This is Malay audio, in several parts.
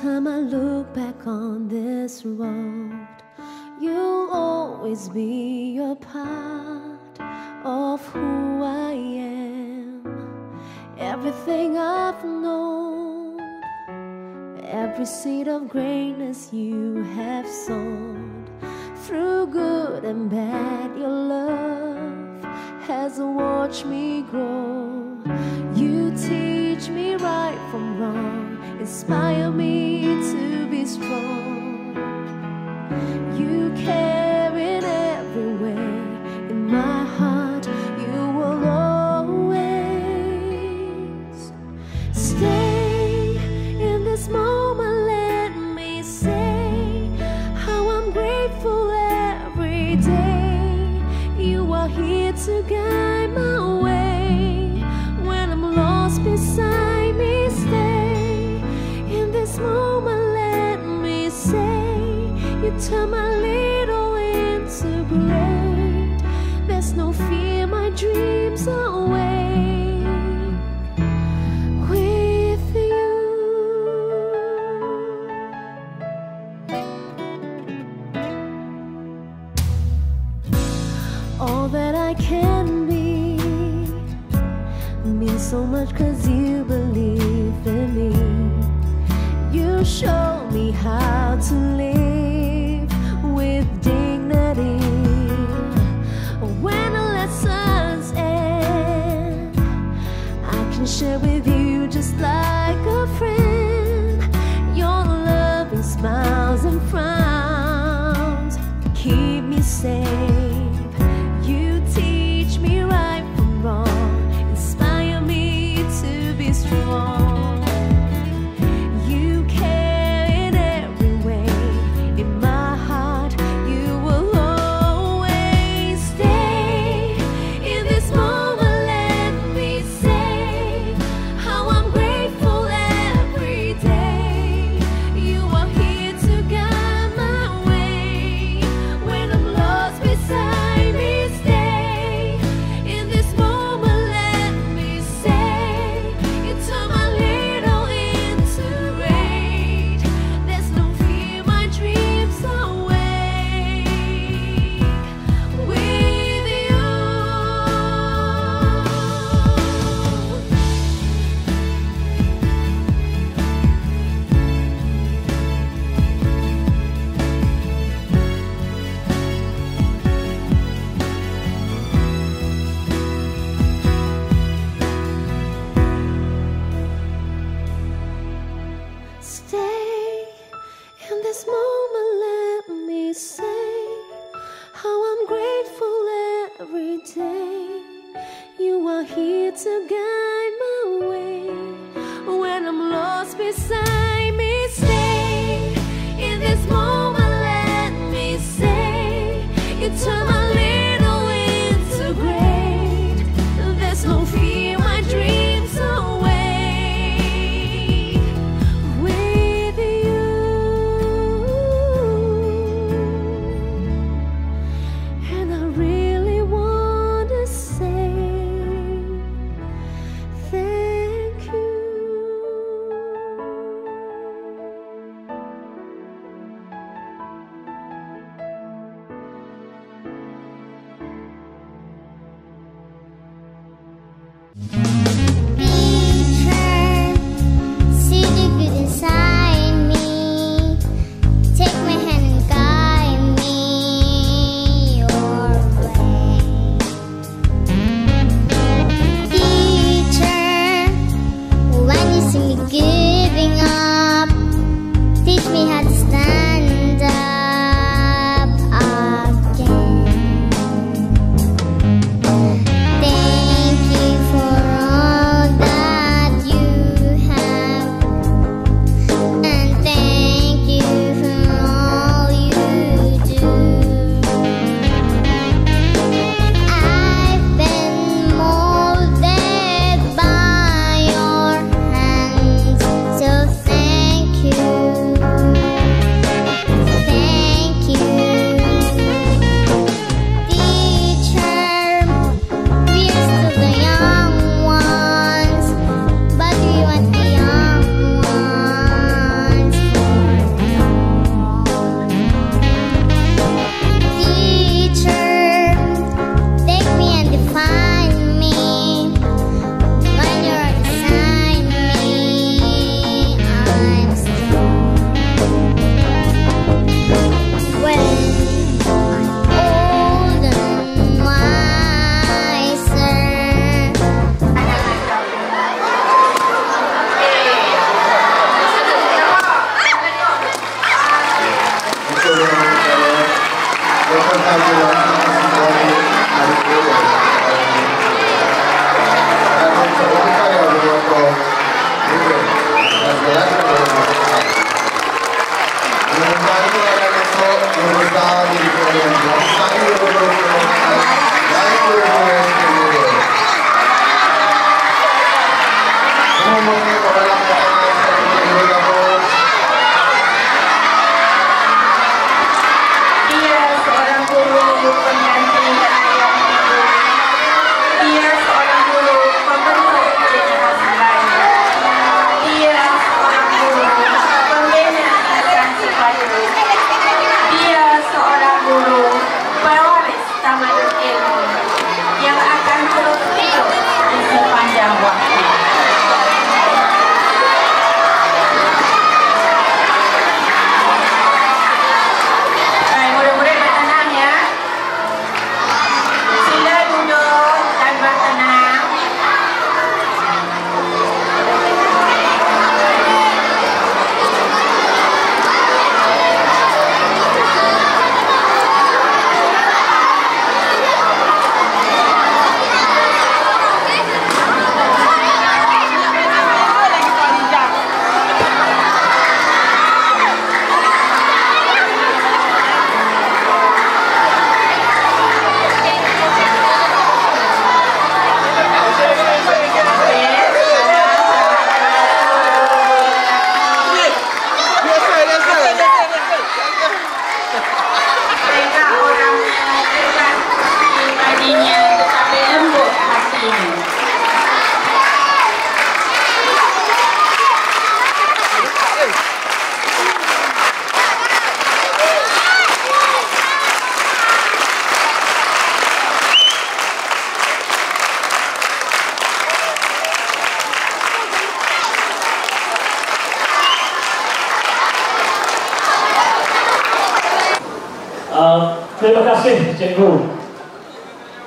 time I look back on this road, you'll always be a part of who I am. Everything I've known, every seed of greatness you have sown, through good and bad, your love has watched me grow. You teach me right from wrong inspire me to be strong. You care. to my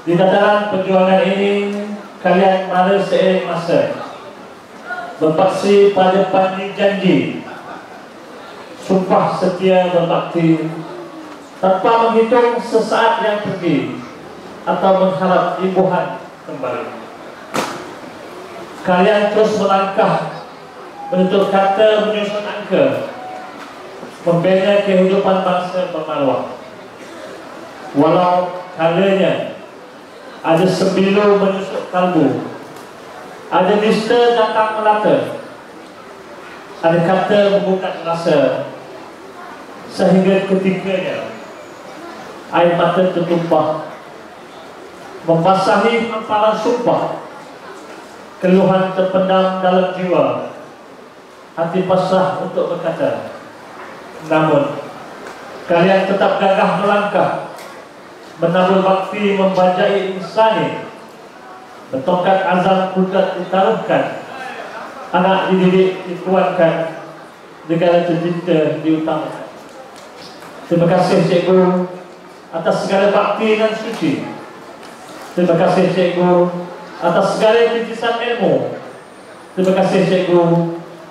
Di dataran perjuangan ini kalian mari seiring masa berpaksi pada pandi janji sumpah setia berbakti tanpa menghitung sesaat yang pergi atau mengharap imbuhan kembali. Kalian terus melangkah menutup kata menyusun angka membina kehidupan bangsa bermaruah. Walau kalanya ada sembilu menyusuk kalbu, ada nista datang melata, ada kata membuka rasa, sehingga ketikanya air mata tertumpah, membasahi hamparan sumpah, keluhan terpendam dalam jiwa, hati pasrah untuk berkata, namun kalian tetap gagah melangkah menabur bakti membajai insani bertongkat azam kudrat ditaruhkan. Anak dididik dituankan negara tercinta diutamakan. Terima kasih cikgu atas segala bakti dan suci. Terima kasih cikgu atas segala titisan ilmu. Terima kasih cikgu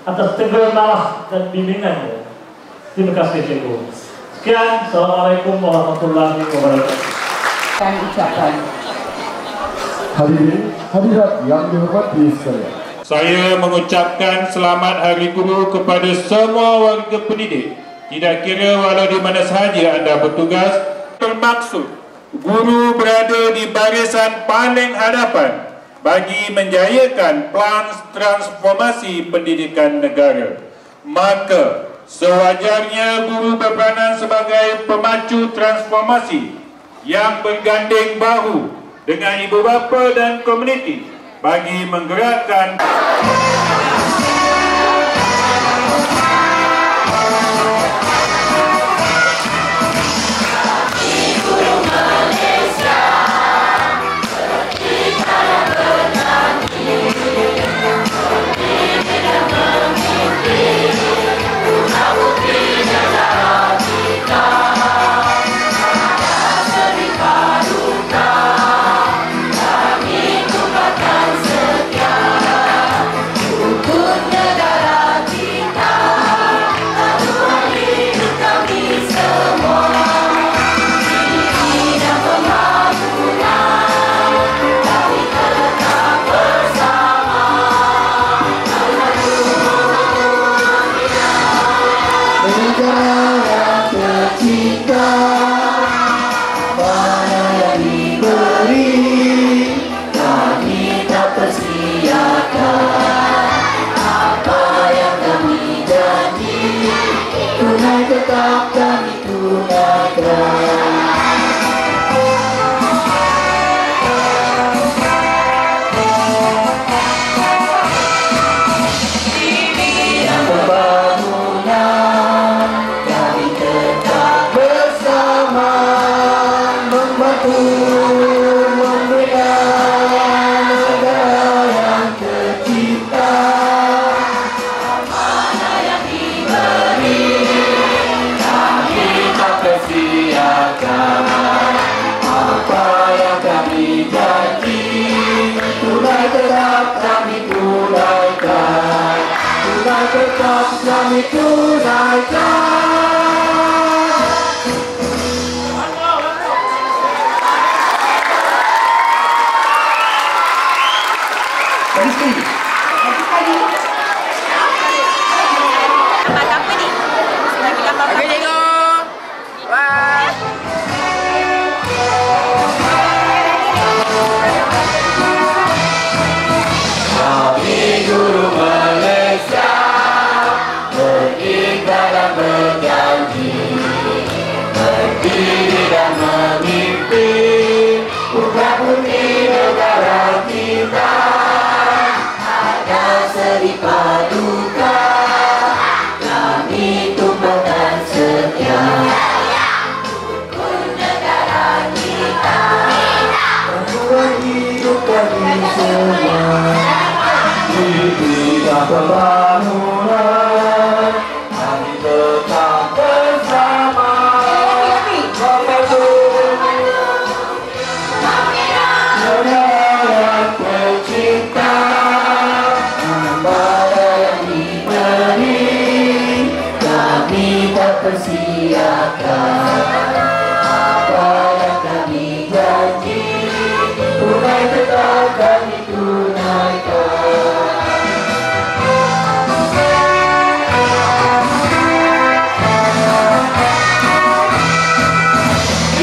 atas tegur malah dan bimbinganmu. Terima kasih cikgu sekian assalamualaikum warahmatullahi wabarakatuh kami ucapkan. Hadirin, hadirat yang dihormati sekalian. Saya mengucapkan selamat Hari Guru kepada semua warga pendidik. Tidak kira walau di mana sahaja anda bertugas, termaksud guru berada di barisan paling hadapan bagi menjayakan plan transformasi pendidikan negara. Maka, sewajarnya guru berperanan sebagai pemacu transformasi yang berganding bahu dengan ibu bapa dan komuniti bagi menggerakkan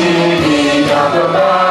King of the Bible.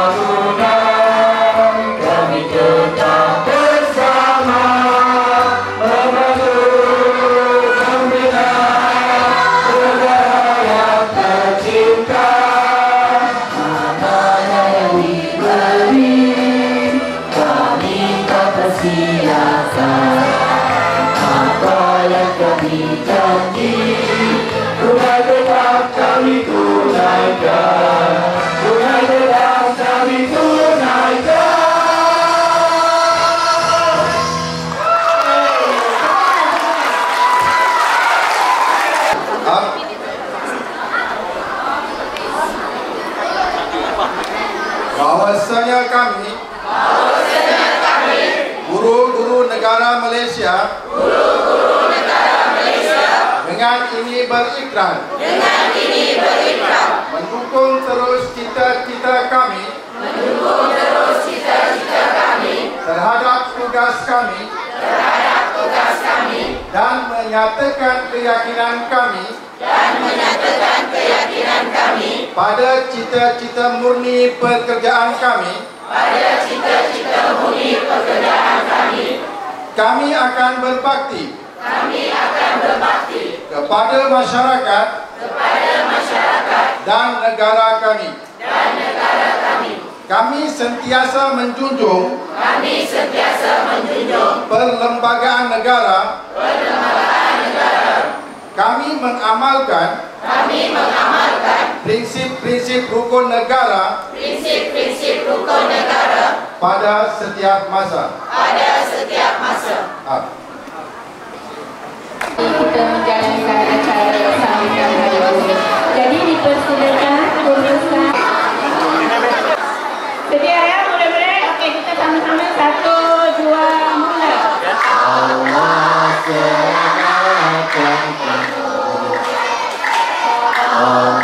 Dan menyatakan keyakinan kami dan menyatakan keyakinan kami pada cita-cita murni pekerjaan kami. pada cita-cita murni pekerjaan kami. Kami akan berbakti kami akan berbakti kepada masyarakat kepada masyarakat dan negara kami kami sentiasa menjunjung kami sentiasa menjunjung perlembagaan negara perlembagaan negara kami mengamalkan kami mengamalkan prinsip-prinsip rukun negara prinsip-prinsip rukun negara pada setiap masa pada setiap masa ah. kita menjalankan acara sambutan hari ini. Jadi dipersilakan urusan. Sedia ya, mula-mula. Okey, kita sama-sama satu, dua, mula. Allah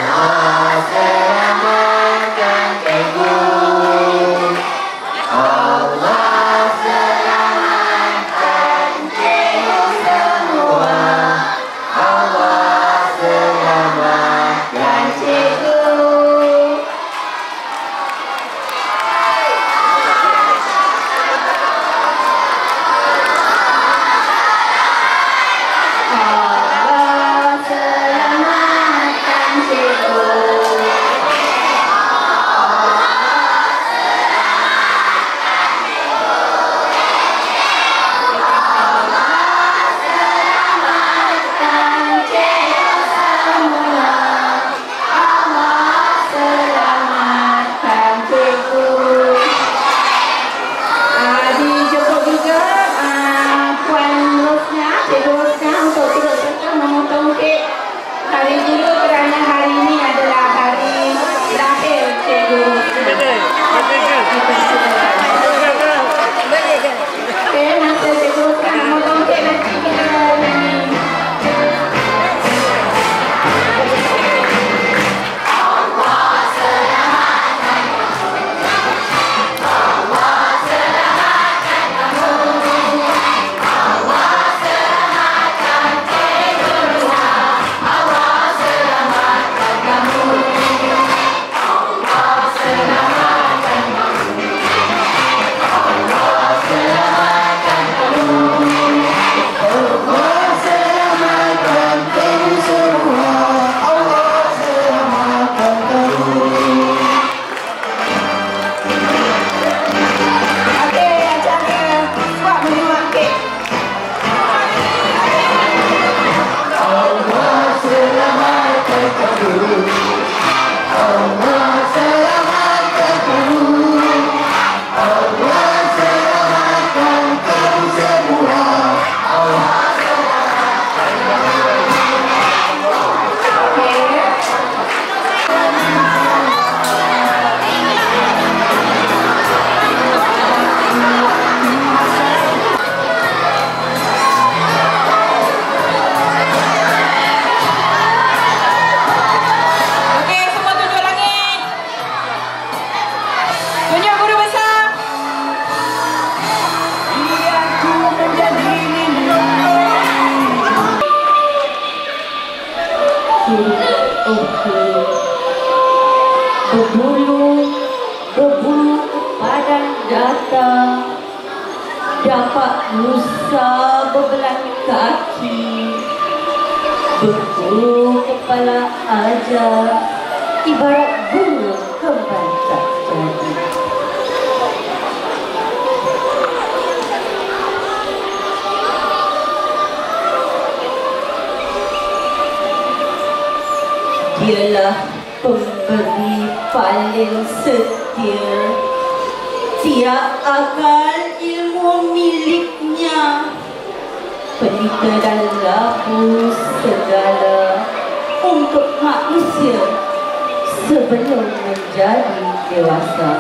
Dialah pemberi paling setia. Tiap akal ilmu miliknya. Pendeta dan labu segala Untuk manusia Sebelum menjadi dewasa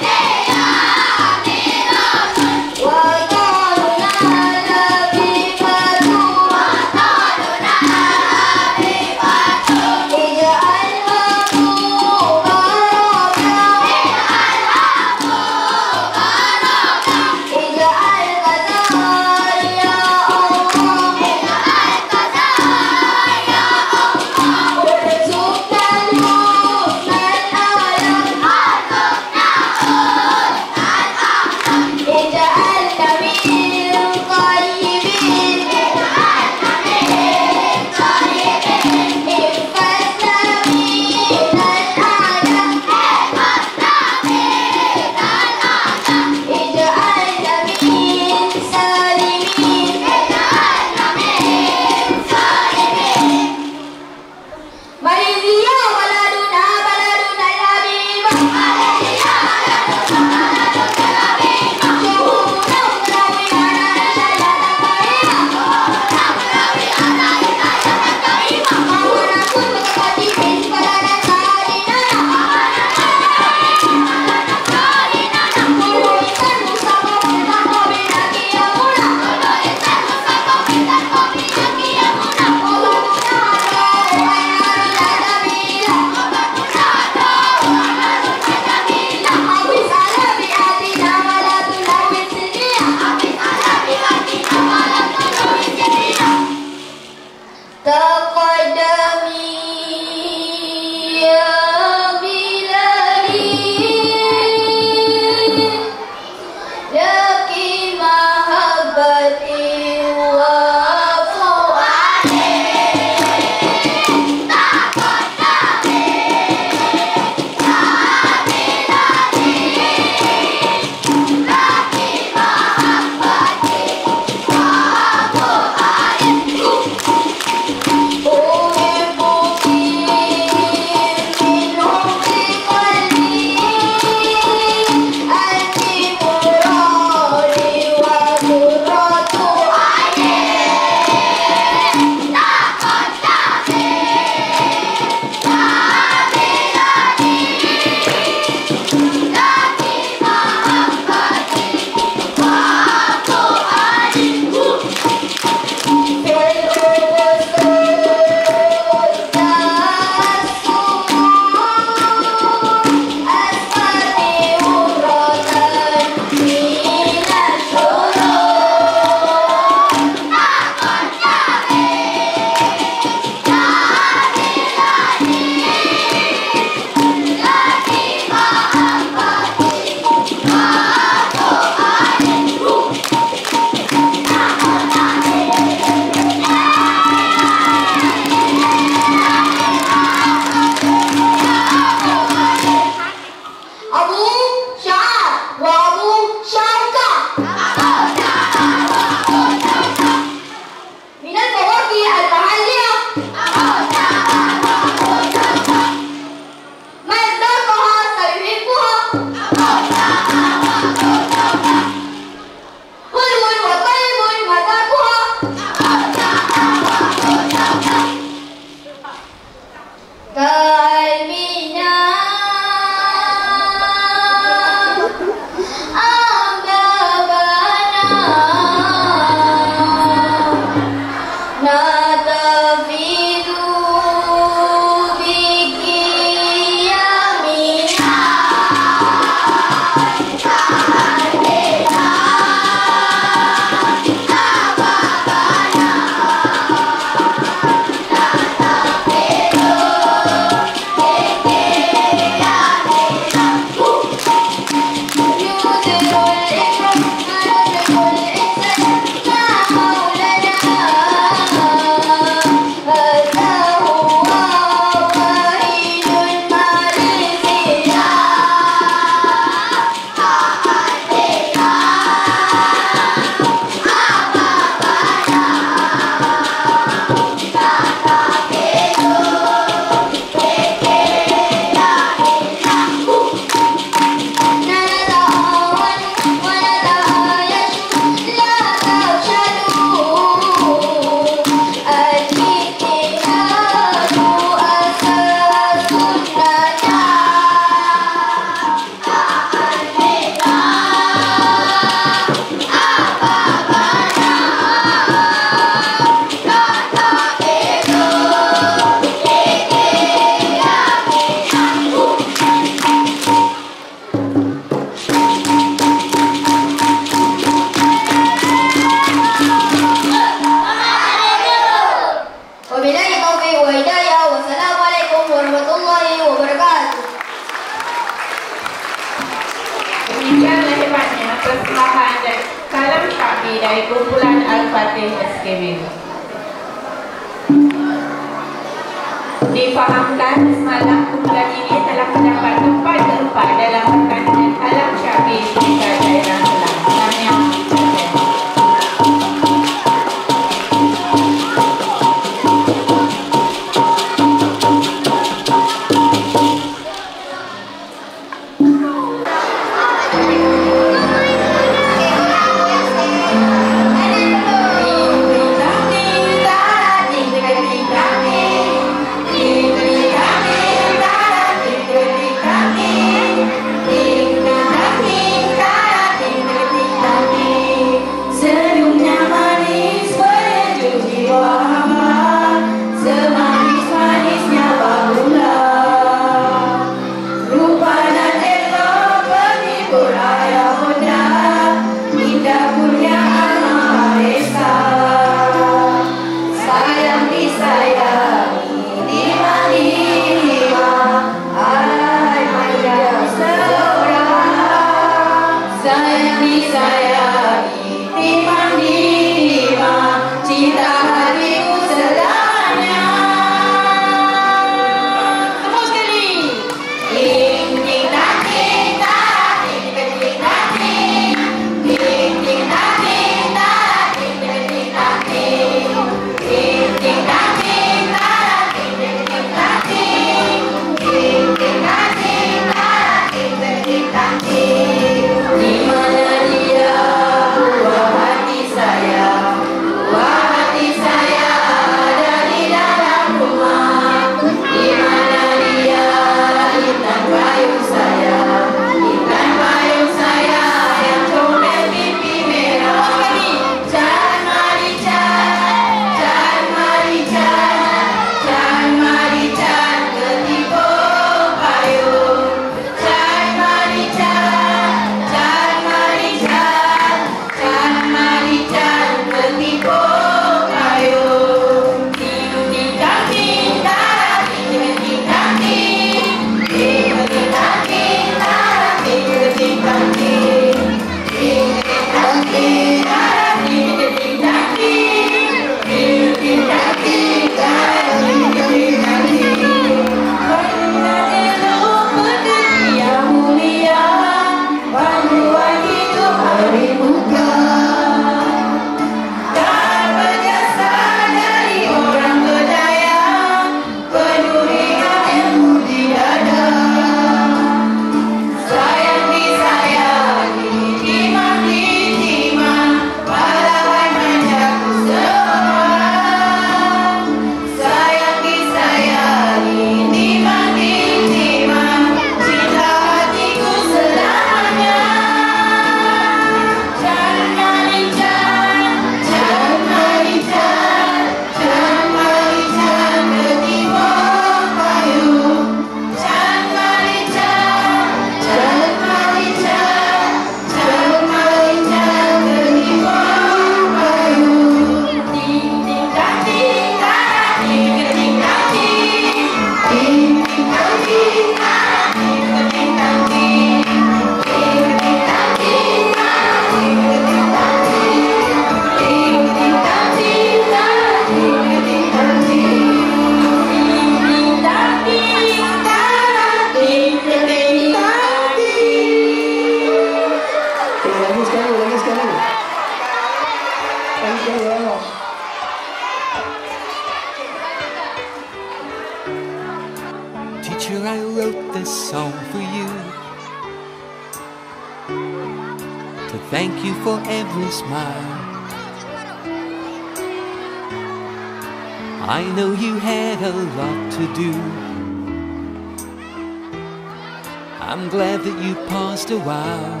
I'm glad that you paused a while.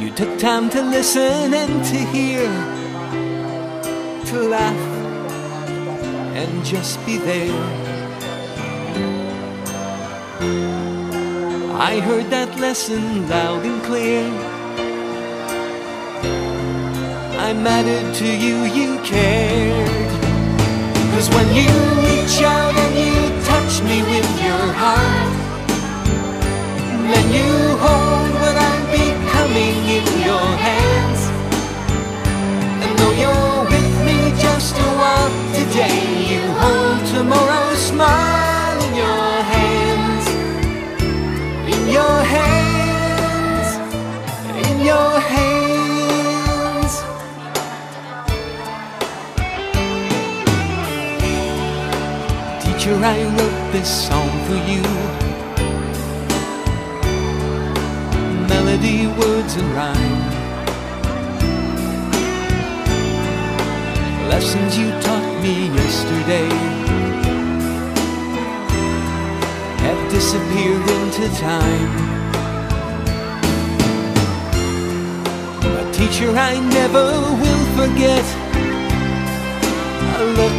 You took time to listen and to hear, to laugh and just be there. I heard that lesson loud and clear. I mattered to you, you cared. Cause when you reach out and me with your heart. Then you hold what I'm becoming in your hands. And though you're with me just a while today, you hold tomorrow's smile in your hands. In your hands. In your hands. Teacher, I wrote this song for you. Melody, words, and rhyme. Lessons you taught me yesterday have disappeared into time. A teacher I never will forget. A look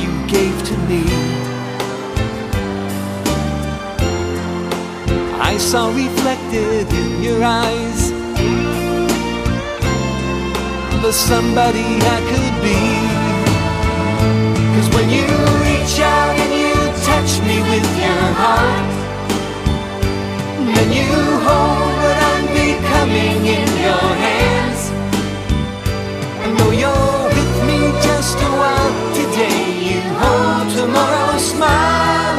you gave to me. Saw reflected in your eyes the somebody I could be. Cause when you reach out and you touch me with your heart, then you hold what I'm becoming in your hands. I know you're with me just a while today. You hold tomorrow's smile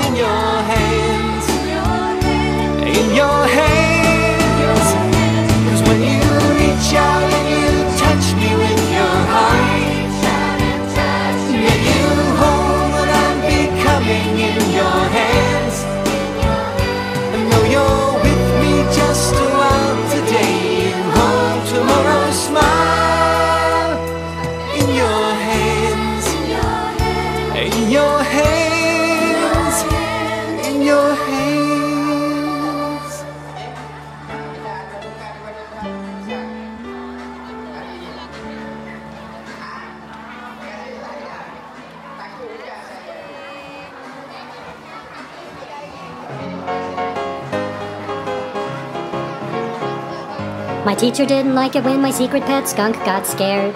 My teacher didn't like it when my secret pet skunk got scared.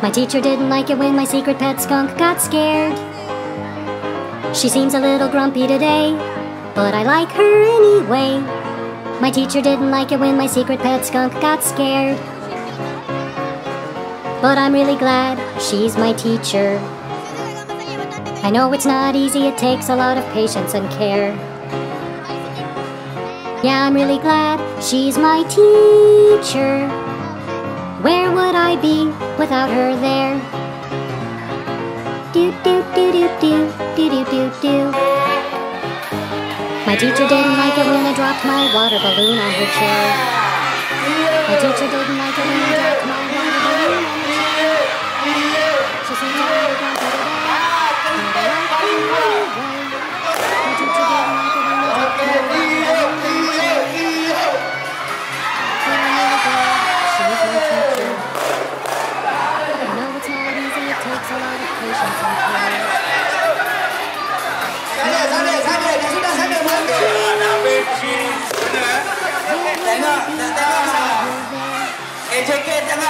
My teacher didn't like it when my secret pet skunk got scared. She seems a little grumpy today, but I like her anyway. My teacher didn't like it when my secret pet skunk got scared. But I'm really glad she's my teacher. I know it's not easy, it takes a lot of patience and care. Yeah, I'm really glad she's my teacher. Where would I be without her there? Do do do do do do do do do. My teacher didn't like it when I dropped my water balloon on her chair. My teacher didn't like it when I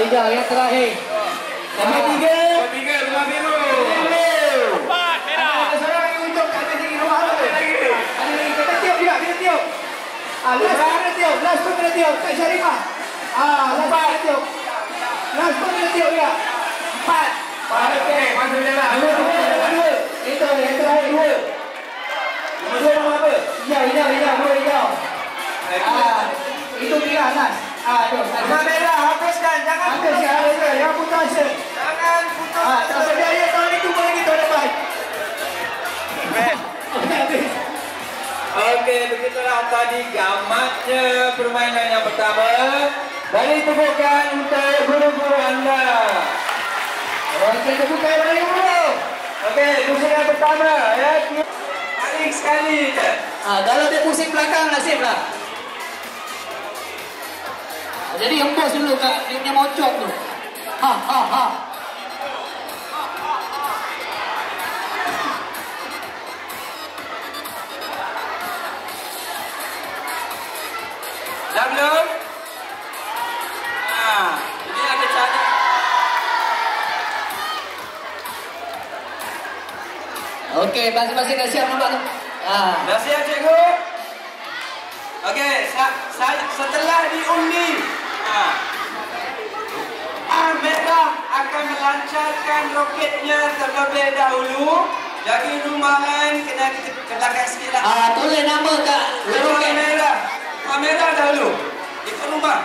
Hijau yang terakhir. Nombor tiga. Nombor tiga rumah biru. Empat merah. Ada seorang yang unjuk kat atas sini rumah apa? Ada lagi. Ada lagi. Kita tiup juga, kita tiup. Ah, last pun kena tiup. Last pun kena tiup. Kak Syarifah. Ah, last pun kena tiup. Last pun kena tiup juga. Empat. Empat. Okey, masuk jalan. Dua, dua, dua. Itu yang terakhir dua. Nombor dua nama apa? Hijau, hijau, hijau, dua hijau. Ah, itu tiga Anas. Ah, tu. Warna merah, hapuskan. Jangan putus. ya. Yang putus. Jangan putus. Ah, tak apa dia tahun ni tunggu lagi tahun depan. Okey, begitulah tadi gamatnya permainan yang pertama. Bagi tepukan untuk guru-guru anda. Okey, terbuka yang paling dulu. Okey, pusing yang pertama. Ya, paling sekali je. Ah, kalau dia pusing belakang nasib lah. Jadi embus dulu kat dia punya mocok tu. Ha ha ha. Dah belum? Ha, ini ada cara. Okey, masing-masing dah siap nampak tu. Ah. Dah siap cikgu? Okey, sa- sa- setelah diundi, ha. Ah, merah akan melancarkan roketnya terlebih dahulu. Jadi rumah lain kena ke ke belakang sikit lah. Ah, tulis nama kat Rumah roket. merah. Rumah merah dahulu. Ikut rumah.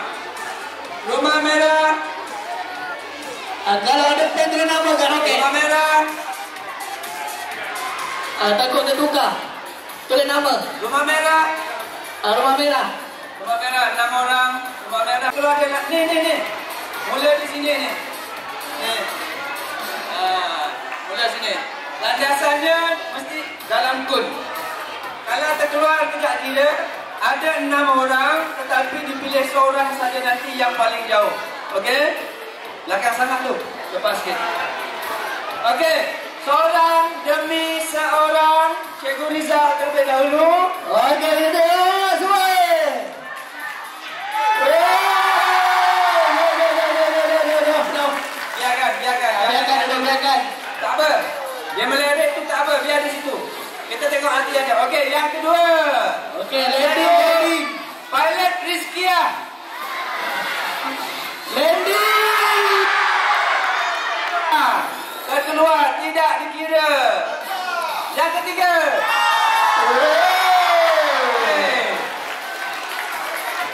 Rumah merah. Ah, kalau ada pen tulis nama kat roket. Rumah merah. Ah, takut tertukar. Tulis nama. Rumah merah. Ah, rumah merah. Rumah merah. Enam orang. Rumah merah. Keluar dia. Ni, ni, ni. Mula di sini ni. Ni. Ah, mula sini. Landasannya mesti dalam kun. Kalau terkeluar tidak dia, ada enam orang tetapi dipilih seorang saja nanti yang paling jauh. Okey? Belakang sana tu. Lepas sikit. Okey. Seorang demi seorang. Cikgu Rizal terlebih dahulu. Okey, kita semua. Biarkan. Tak apa. Dia melerik tu tak apa. Biar di situ. Kita tengok hati aja. Okey, yang kedua. Okey, landing, landing. Pilot Rizkia. Landing. Ah, Terkeluar. Tidak dikira. Yang ketiga.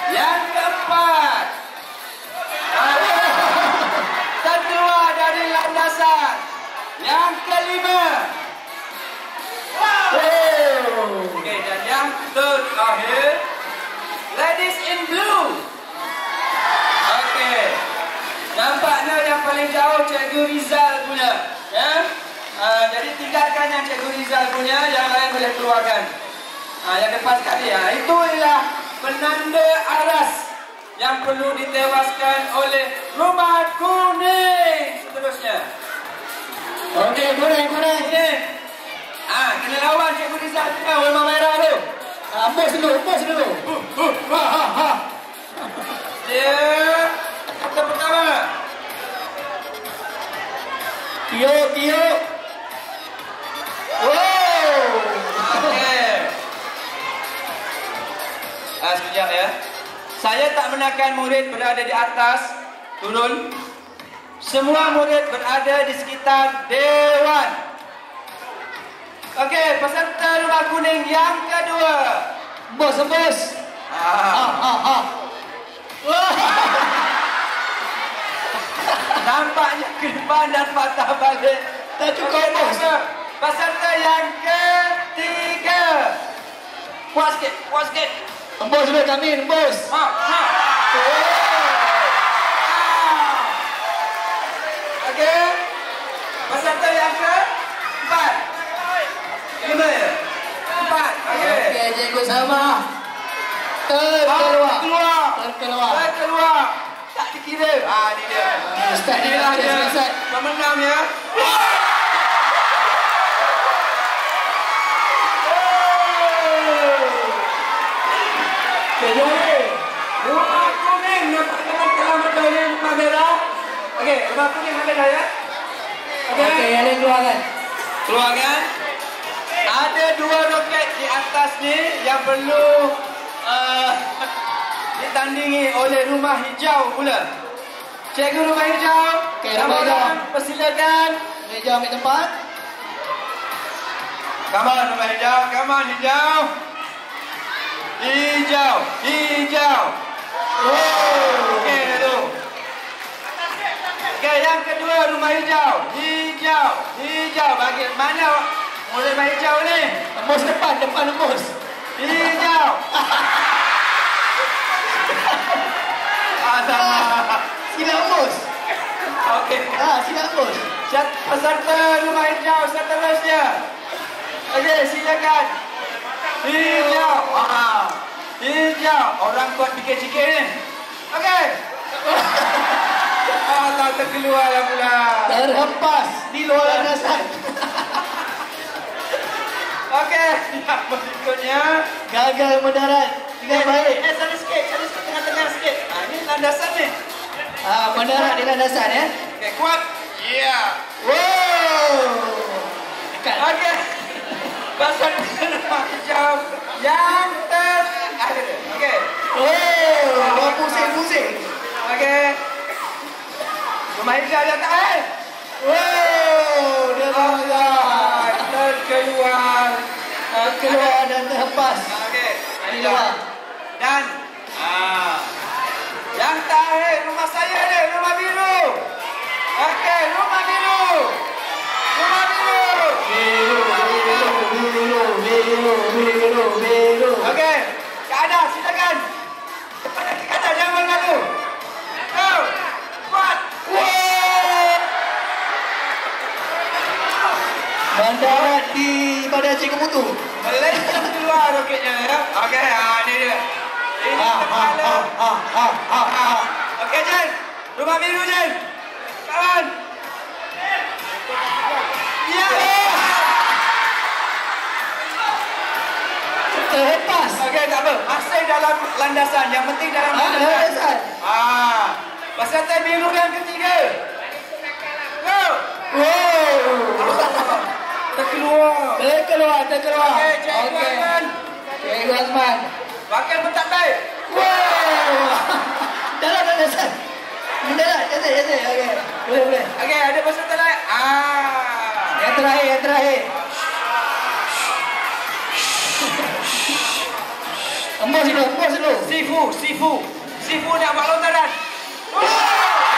Yang terakhir. Ladies in blue. Okey. Nampaknya yang paling jauh Cikgu Rizal punya. Ya? Uh, jadi tinggalkan yang Cikgu Rizal punya, yang lain boleh keluarkan. Uh, yang depan sekali. Uh, itu ialah penanda aras yang perlu ditewaskan oleh Rumah Kuning. Seterusnya. Okey, kuning, kuning. Ah, kena lawan Cikgu Rizal punya warna merah tu. Ah, dulu, embus dulu. Ha ha ha. Dia kata pertama. Tio, tio. Wow. Okey. Ah, sekejap ya. Saya tak menakan murid berada di atas, turun. Semua murid berada di sekitar dewan. Okey, peserta rumah kuning yang kedua. Embus, embus. Ah. Ha ha ha. Nampaknya kedepan dan patah balik. Tak cukup, bos. Peserta yang ketiga. Puas sikit, puas sikit. Embus dulu kami, embus. Ha, ha. Okey. Peserta yang ke empat. Lima? Empat. Okey. Okey, cikgu sama. Terkeluar. Keluar. Terkeluar. Terkeluar. Tak dikira. Ah, ni dia. Ustaz ni Inilah dah dia. selesai. Pemenang ya. Jadi, Rumah kuning nampak dengan kelamat dari rumah merah. Okey, rumah kuning ada dah ya? Okey. okey, yang lain keluarkan. Keluarkan. Ada dua roket di atas ni yang perlu uh, ditandingi oleh rumah hijau pula. Cikgu rumah hijau. Nama rumah hijau. Persilakan. Meja ambil tempat. Come on, rumah hijau. Come on, hijau. Hijau. Hijau. Oh. Okey, tu. Okey, yang kedua rumah hijau. Hijau. Hijau. Bagi mana mulai rumah hijau ni? Tembus depan, depan tembus. Hijau. Alamak. Sila tembus. Okey. Ah, sila tembus. Siap- Peserta rumah hijau seterusnya. Okey, silakan. Hijau. Ah. Hijau. Orang kuat fikir sikit ni. Okey. Allah terkeluar lah pula. Terhempas di luar landasan. Okey, yang berikutnya. Gagal mendarat dengan baik. Eh, sana sikit. Sana sikit. Tengah-tengah sikit. Ah, ini landasan ni. Ah, mendarat di landasan ya. Okey, kuat. Ya. Yeah. Wow. Dekat. Okey. Pasal hijau yang ter... Dia. Okey. Oh, bawa pusing-pusing. Okey. Hijau yang tak eh. Wow, dia terkeluar. Keluar dan terhempas. Okey. Di luar. Dan ah, yang terakhir rumah saya ni, rumah biru. Okey, rumah biru. Rumah biru. Biru, biru, biru, biru, biru, biru. Okey, Kak Ada, silakan. Kak Ada, jangan malu. Go. Kuat. Mendarat di badan Cikgu Mutu. Melenceng keluar roketnya ya. Okey, ah ni dia. Ini ah, ah, ah, ah. Okey, Jen. Rumah biru, Jen. Kawan. Ya. Terhempas. Okey, tak apa. Masih dalam landasan. Yang penting dalam Ah, landasan. Ah. Peserta biru yang ketiga. Go. Wow. Terkeluar. Terkeluar, terkeluar. Okey, Cikgu Okey. Azman. Cikgu Azman. Bakal bentak baik. Wow. Dalam landasan. Mendarat, jatuh, jatuh. Okey. Boleh, boleh. Okey, ada peserta lain. Ah. Yang terakhir, yang terakhir. Embus dulu, embus dulu. Sifu, Sifu. Sifu nak buat lontaran. Okey,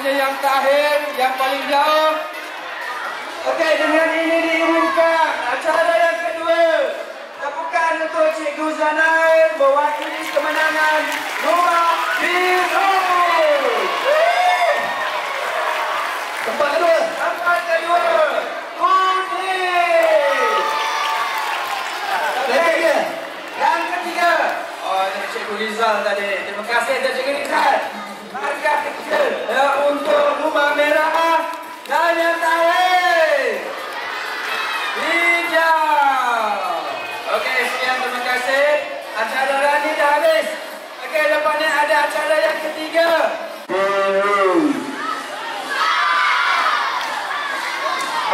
nampaknya yang terakhir, yang paling jauh. Okey, dengan ini diumumkan acara yang kedua. Tepukan untuk Cikgu Zanail mewakili kemenangan Rumah Biru. Tempat kedua. Tempat kedua, Kuning. Yang ketiga. Yang ketiga. Oh, Cikgu Rizal tadi. Terima kasih Cikgu Rizal. Markah ketiga ya, untuk Rumah Merah dan yang terakhir. Hijau. Okey, sekian terima kasih. Acara Rani dah habis. Okey, lepas ni ada acara yang ketiga.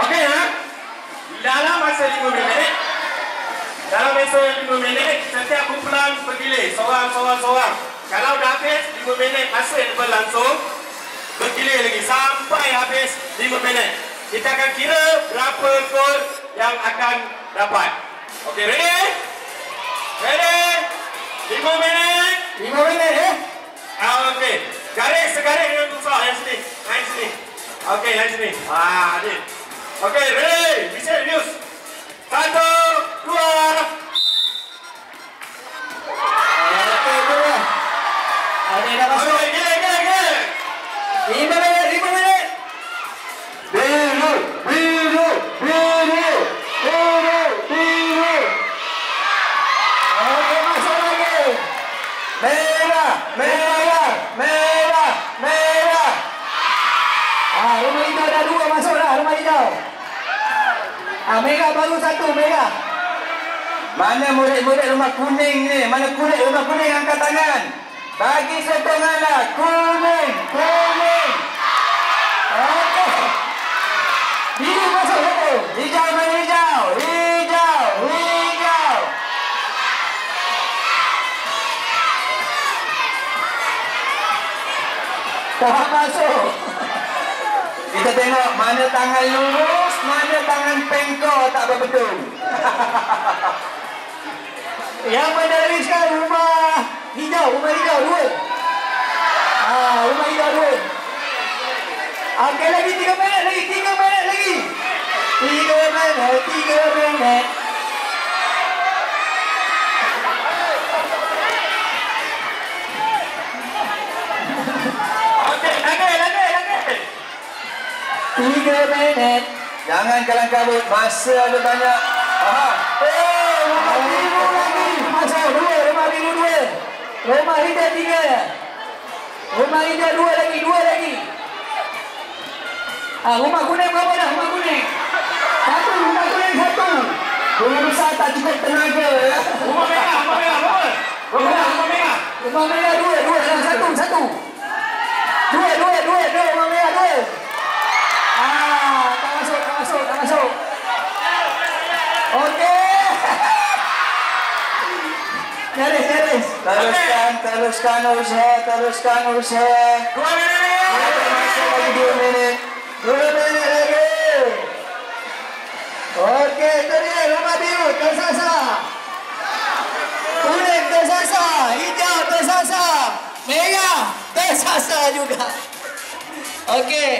Okey ha? Dalam masa 5 minit Dalam masa 5 minit Setiap kumpulan bergilir Seorang, seorang, seorang Kalau dah habis 5 minit masih berlangsung Bergilir lagi Sampai habis 5 minit Kita akan kira Berapa gol Yang akan dapat Okey ready? Ready? 5 minit 5 minit eh. Ah, okey. Garis segaris dengan tusuk yang sini. Lain sini. Okey, lain sini. Ah, ni. Okey, ready? Bisa news. Satu, dua. Ada dah masuk. Okey, gila, gila, gila. 5 minit, 5 minit. Biru, biru, biru, biru, biru. Okey, masuk lagi. Merah, merah, merah, merah. Ah, rumah hijau dah dua masuk dah, rumah hijau. Ah, merah baru satu, merah. Mana murid-murid rumah kuning ni? Mana kuning rumah kuning angkat tangan? Bagi sokongan lah. Kuning. Kuning. Okey. Biru masuk satu. Hijau mana hijau? Hijau. Hijau. Tak masuk. Kita tengok mana tangan lurus, mana tangan pengkor tak berbetul. Yang medali sekarang rumah hijau, rumah hijau dua. Ah, rumah hijau dua. Okey lagi tiga minit lagi, tiga minit lagi. Tiga minit, tiga minit. Tiga minit. Jangan kalang kabut, masa ada banyak. Aha. Eh, rumah biru lagi. Masuk dua, rumah biru dua. Rumah hijau tiga. Rumah hijau dua lagi, dua lagi. Ah, rumah kuning berapa dah? Rumah kuning. Satu, rumah kuning satu. Rumah besar tak cukup tenaga. Rumah merah, rumah merah, berapa? Rumah merah, rumah merah. Rumah merah dua, dua, dua, satu, satu. Dua, dua, dua, dua, rumah merah dua. Ah, tak masuk, tak masuk, tak masuk. Okey. Nyaris, nyaris. Teruskan, teruskan usaha, teruskan usaha. Dua minit. Masuk lagi dua minit. Dua minit lagi. Okey, dia rumah biru tersasar. Kuning tersasar, hijau tersasar, merah tersasar juga. Okey,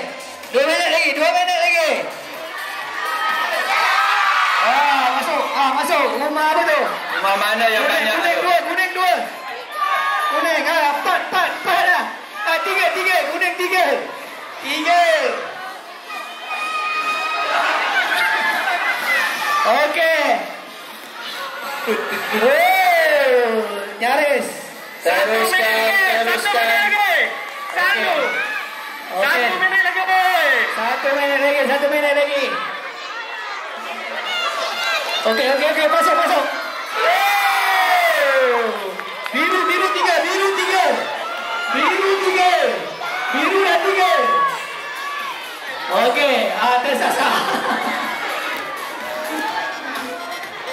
dua minit lagi, dua minit lagi. Ah, masuk, ah masuk. Rumah apa tu? Rumah mana yang kuning, banyak? Kuning dua, kuning dua. Kuning, ah empat, empat, empat dah. Ah tiga, tiga, kuning tiga. Tiga. Okey. Oh, nyaris. Teruskan, teruskan. Satu. Satu minit lagi, boy. Satu minit lagi, satu minit lagi. Okey, okey, okey, masuk, masuk. Oh. Biru, biru tiga, biru tiga. Biru tiga. Biru dah tiga. Okey, ah, tersasar.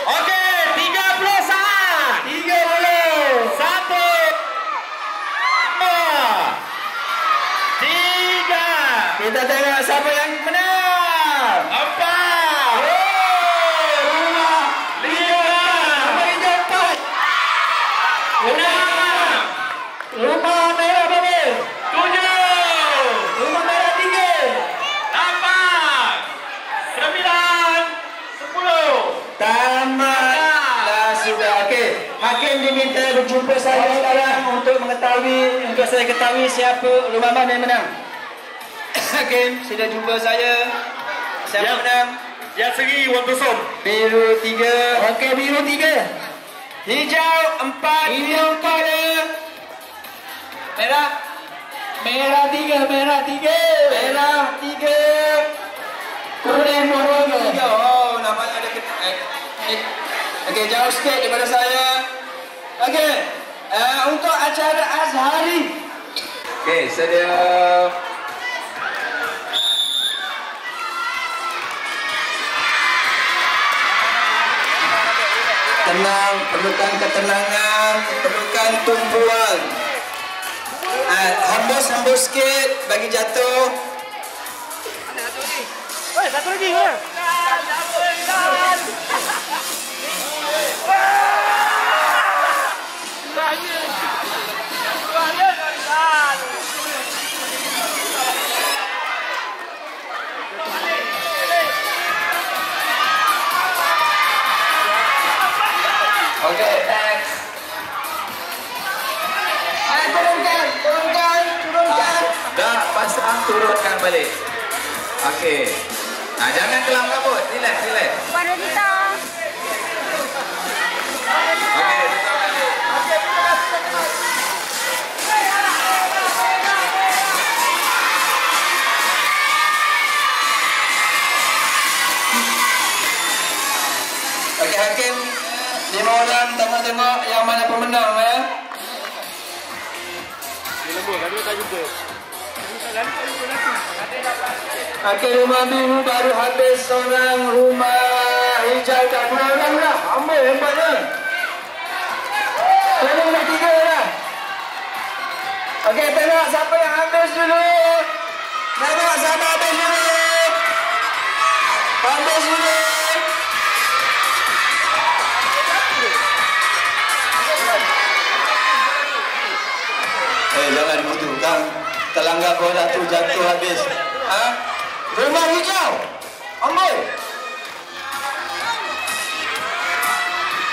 Okey, tiga. Tiga. Satu. Tiga. Kita tengok siapa yang menang. Empat. Oh, rumah. Lima. Rumah hijau empat. Enam. Rumah merah berapa? Tujuh. Rumah merah tiga. Lapan. Sembilan. Sepuluh. Tamat. Dah sudah. Okey. Hakim diminta berjumpa saya sekarang untuk mengetahui, untuk saya ketahui siapa rumah mana yang menang. Hakim, sila jumpa saya. Siapa yang menang? Yang segi Wan Tusum. Biru tiga. Okey, biru tiga. Hijau empat. Hijau empat. Merah. Merah tiga, merah tiga. Merah tiga. Kuning dua tiga. Oh, namanya ada. Eh, eh. Okey, jauh sikit daripada saya. Okey, uh, untuk acara Azhari. Okey, sedia. Tenang, perlukan ketenangan, perlukan tumpuan. Uh, hembus-hembus sikit bagi jatuh. Hei, satu lagi. Hei. Okey, turunkan balik. Okey. Nah, jangan kelam kabut. Relax, relax. Pada kita. Okey, tutup balik. Okey, Hakim. Lima orang tengok-tengok yang mana pemenang ya. Okey, rumah biru baru habis seorang rumah hijau tak dua orang lah. Ambil hebatnya. Tolong dah tiga lah. Okey, tengok siapa yang habis dulu. Tengok siapa habis dulu. Habis dulu. Eh, jangan. Kan telangga bola tu jatuh habis. Ha? Rumah hijau. Ambil.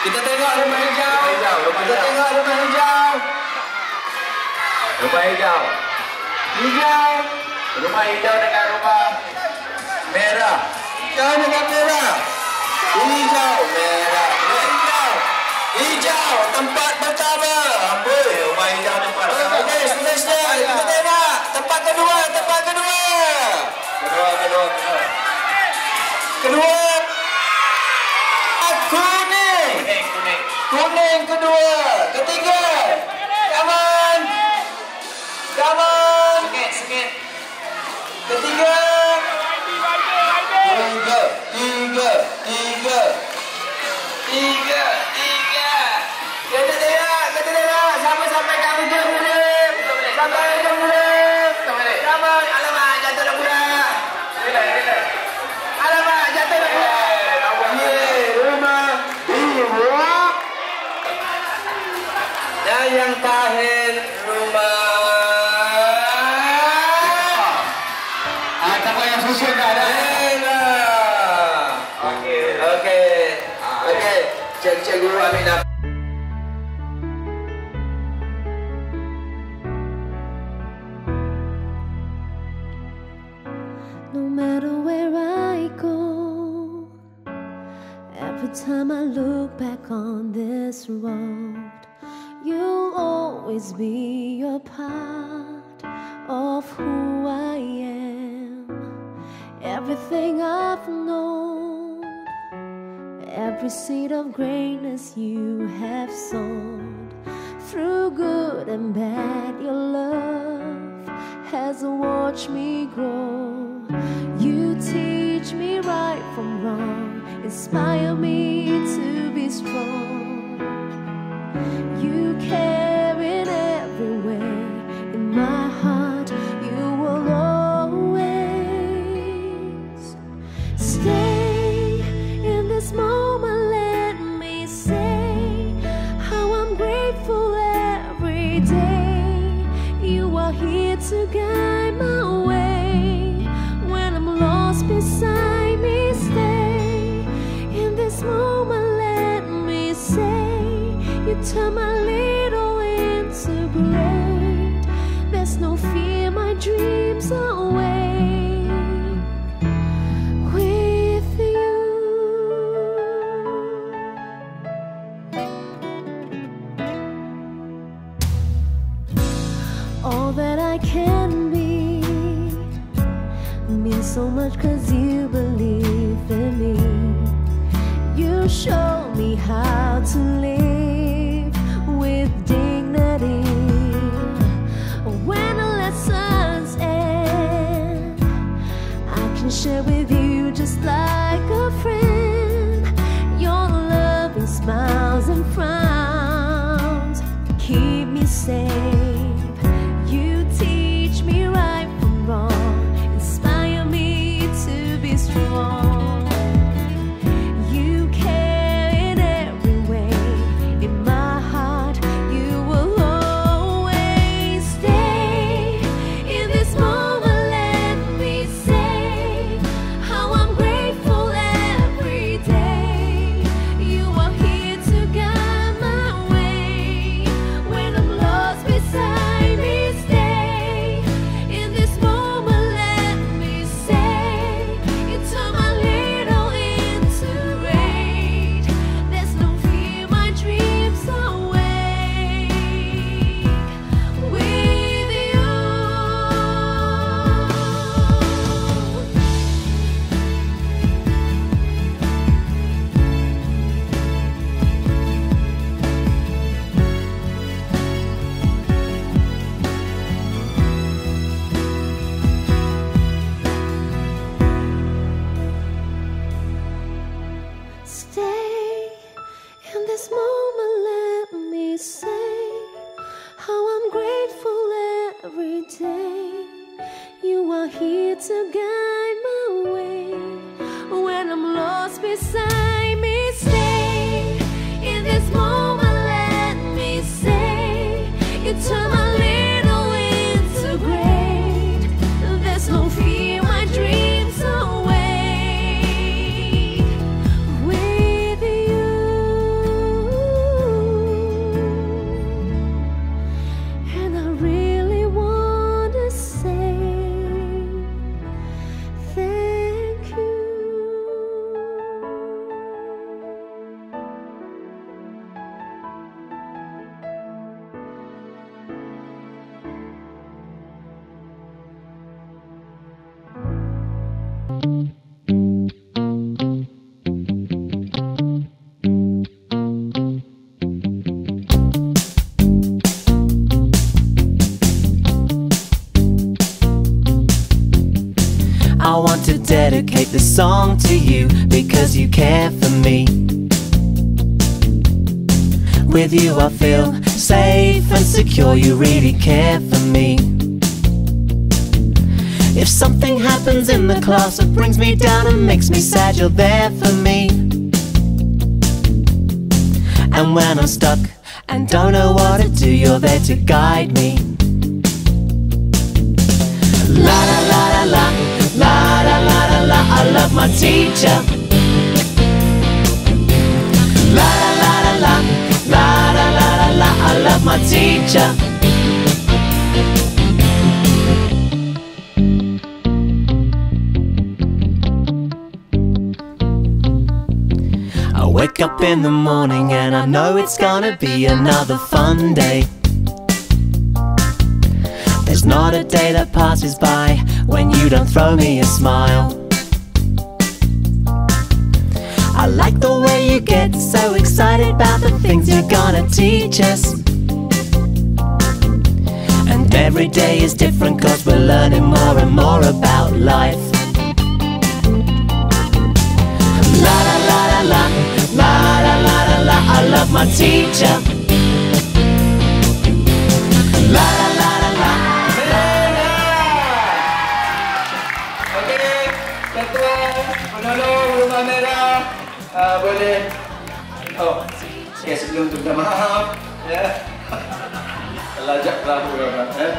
Kita tengok rumah hijau. hijau rumah Kita hijau. tengok rumah hijau. Rumah hijau. Hijau. Rumah hijau dengan rumah merah. Hijau dengan merah. Hijau, merah, hijau. Hijau, tempat pertama. Amboi, rumah hijau tempat pertama. Okey, sudah. Tempat kedua, tempat kedua. Kedua, kedua, kedua. Kedua. Kuning. Kuning, kuning. Kuning kedua. Ketiga. Come on. Come on. Sikit, sikit. Ketiga. Tiga. Tiga. Tiga. Tiga. Tiga. Yang terakhir rumah. Ah, tak payah susun dah dah. Okey. Okey. Okey. Cik-cik guru be a part of who I am. Everything I've known, every seed of greatness you have sown, through good and bad, your love has watched me grow. You teach me right from wrong, inspire me to be strong. You care turn my little into great. There's no fear, my dreams are awake with you. All that I can be means so much cause you believe in me. You show me how to live dedicate this song to you because you care for me. With you, I feel safe and secure. You really care for me. If something happens in the class that brings me down and makes me sad, you're there for me. And when I'm stuck and don't know what to do, you're there to guide me. I love my teacher. La la la la la, la la la la la. I love my teacher. I wake up in the morning and I know it's gonna be another fun day. There's not a day that passes by when you don't throw me a smile. I like the way you get so excited about the things you're gonna teach us. And every day is different cause we're learning more and more about life. La la la la la, la la la la la, I love my teacher. Uh, boleh. Oh, okay, sebelum tu minta maaf. Ya. Lajak perahu orang. Eh.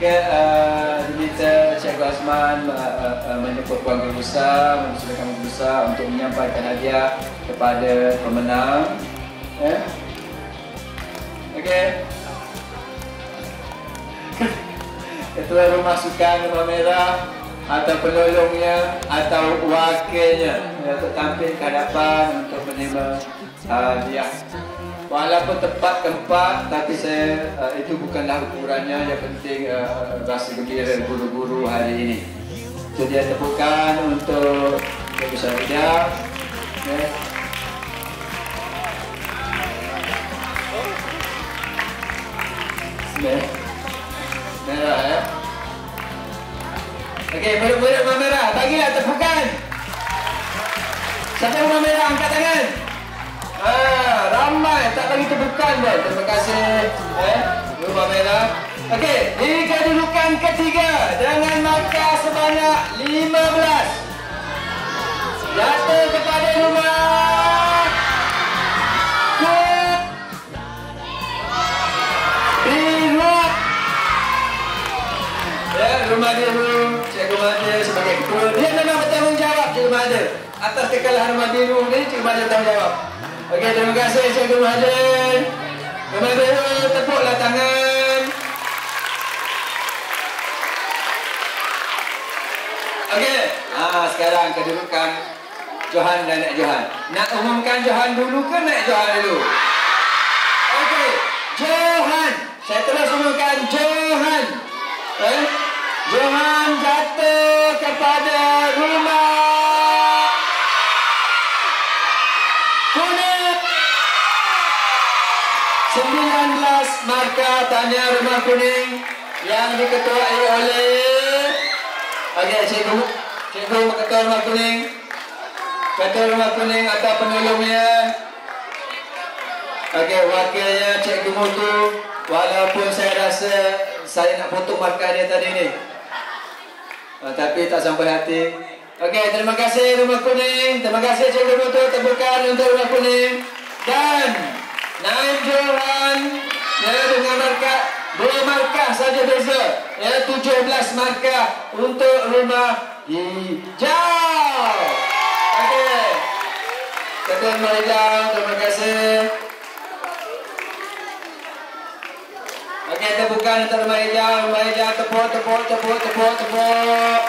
Okey, uh, diminta Cikgu Azman uh, uh, uh, menyebut Puan Guru Besar, mempersilakan Guru untuk menyampaikan hadiah kepada pemenang. Eh. Okey. Ketua Rumah Sukan Rumah Merah atau penolongnya atau wakilnya yang untuk tampil ke hadapan untuk menerima hadiah. Walaupun tempat tempat tapi saya uh, itu bukanlah ukurannya yang penting uh, rasa gembira guru-guru hari ini. Jadi dia tepukan untuk Cikgu Syaridah. Okay. Merah. Merah ya. Okey, murid-murid rumah merah, bagilah tepukan. Siapa rumah merah angkat tangan? Ah, ramai tak bagi tepukan dah. Terima kasih eh rumah merah. Okey, di kedudukan ketiga dengan markah sebanyak 15. Atas kekalahan biru ni Cikgu Mahathir bertanggungjawab Okey, terima kasih Cikgu Mahathir. Biru, tepuklah tangan. Okey, ah, sekarang kedudukan Johan dan Nek Johan. Nak umumkan Johan dulu ke Nek Johan dulu? Okey, Johan. Saya terus umumkan Johan. Eh? Johan jatuh kepada rumah markah tanya rumah kuning yang diketuai oleh Okey, cikgu. Cikgu ketua rumah kuning. Ketua rumah kuning atau penolongnya. Okey, wakilnya Cikgu Mutu. Walaupun saya rasa saya nak potong markah dia tadi ni. Uh, Tapi tak sampai hati. Okey, terima kasih Rumah Kuning. Terima kasih Cikgu Putu tepukan untuk Rumah Kuning. Dan Naim Johan ya, dengan markah dua markah saja beza. Ya, 17 markah untuk Rumah Hijau. Okey. Ketua Rumah terima kasih. Okey, tepukan untuk Rumah Hijau. Rumah Hijau, tepuk, tepuk, tepuk, tepuk, tepuk.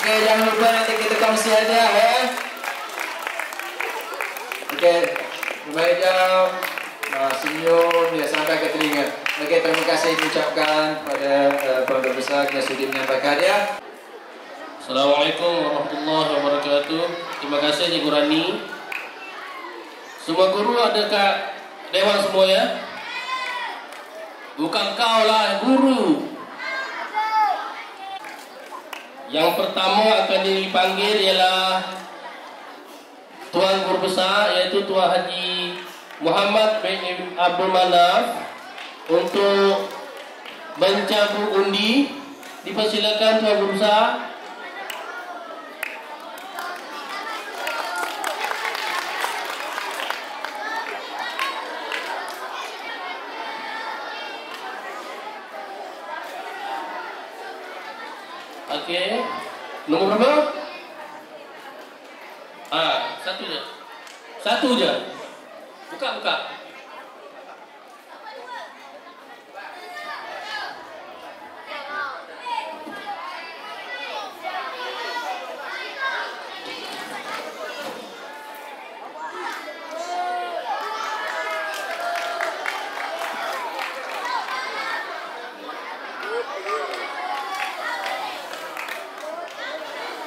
Okey, jangan lupa nanti kita kongsi hadiah ya. Okey, Rumah Hijau. Uh, senyum dia sampai ke telinga. Okey, terima kasih diucapkan kepada uh, Pondok Besar yang sudi menyampaikan hadiah. Assalamualaikum warahmatullahi wabarakatuh. Terima kasih Cikgu Rani. Semua guru ada kat dewan semua ya. Bukan kau lah guru. Yang pertama akan dipanggil ialah Tuan Guru Besar iaitu Tuan Haji Muhammad bin Abdul Manaf untuk mencabut undi. Dipersilakan Tuan Guru Besar. Okey. Nombor berapa? Ah, satu je. Satu je. Buka, buka.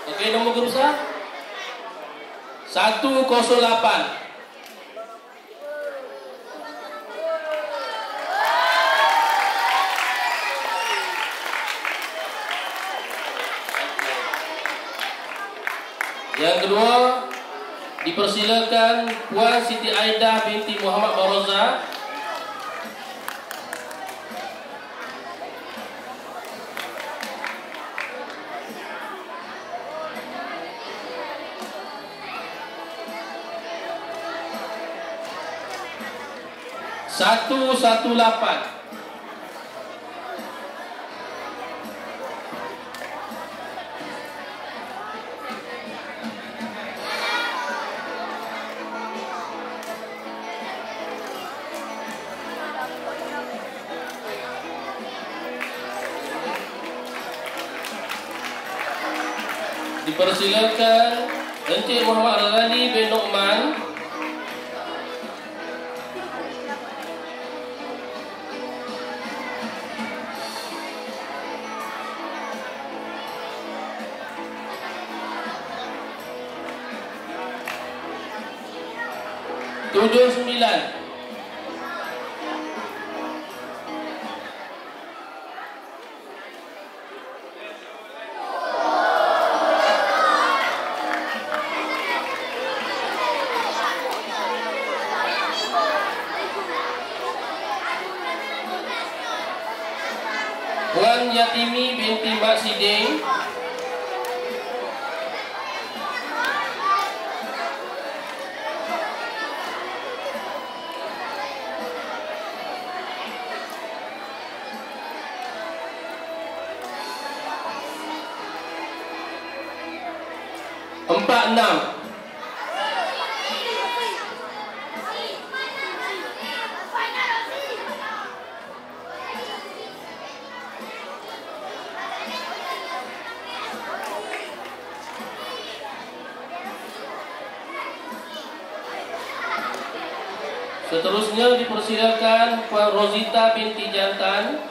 Okey, nombor guru besar. 108. Siti Aidah binti Muhammad Baroza Satu satu lapan. Dipersilakan Encik Muhammad Razali Seterusnya dipersilakan Rosita binti Jantan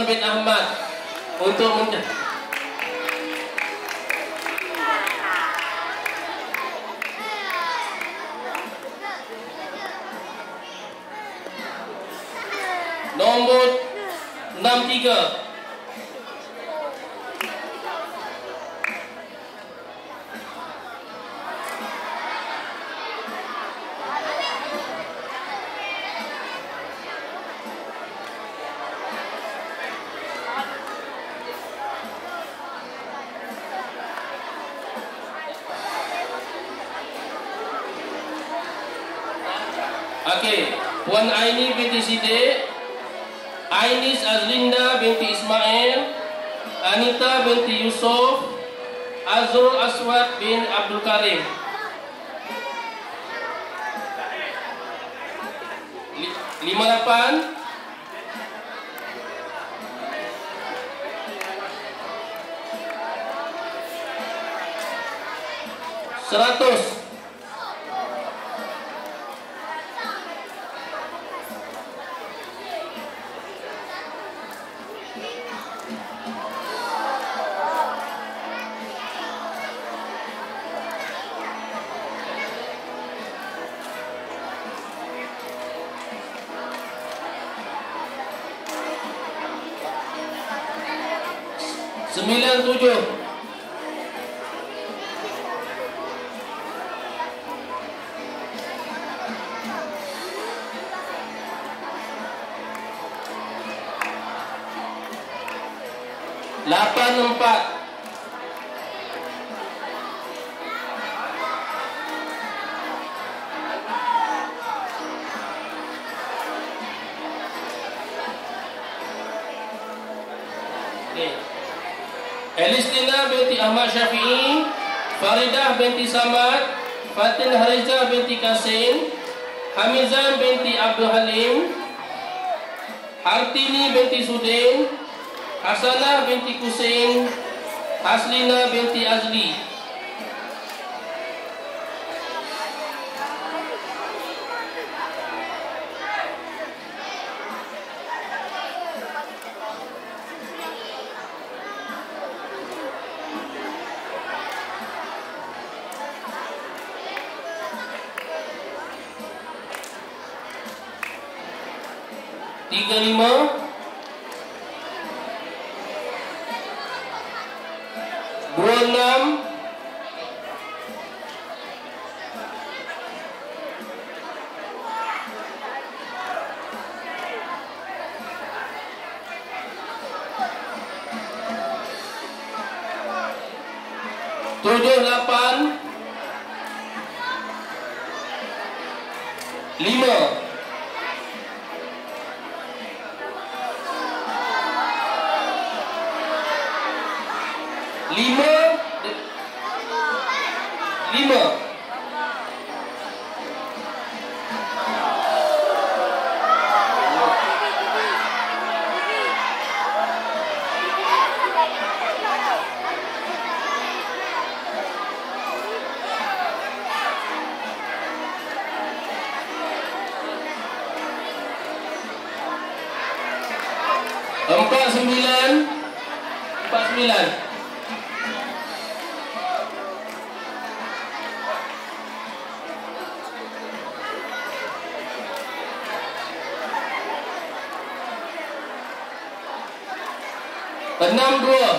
Azman bin Ahmad untuk men- Nombor 63 Okey, Puan Aini binti Sidik, Ainis Azlinda binti Ismail, Anita binti Yusuf, Azrul Aswad bin Abdul Karim. Li- Lima lapan. Seratus. Samad Fatin Hariza binti Kasim Hamizan binti Abdul Halim Hartini binti Sudin Hasanah binti Kusin Haslina binti Azli sembilan. Empat sembilan. Enam dua.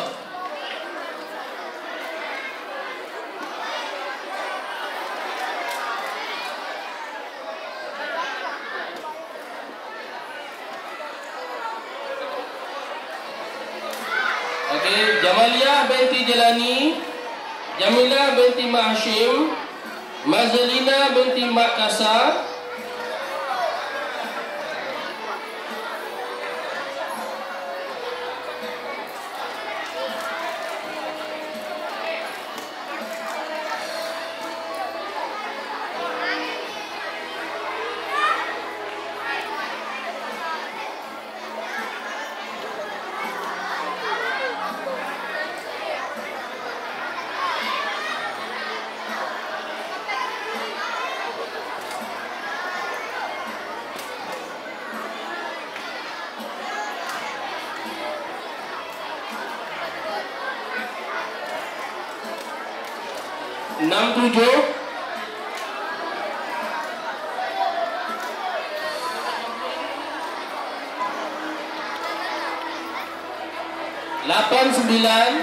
Binti lapan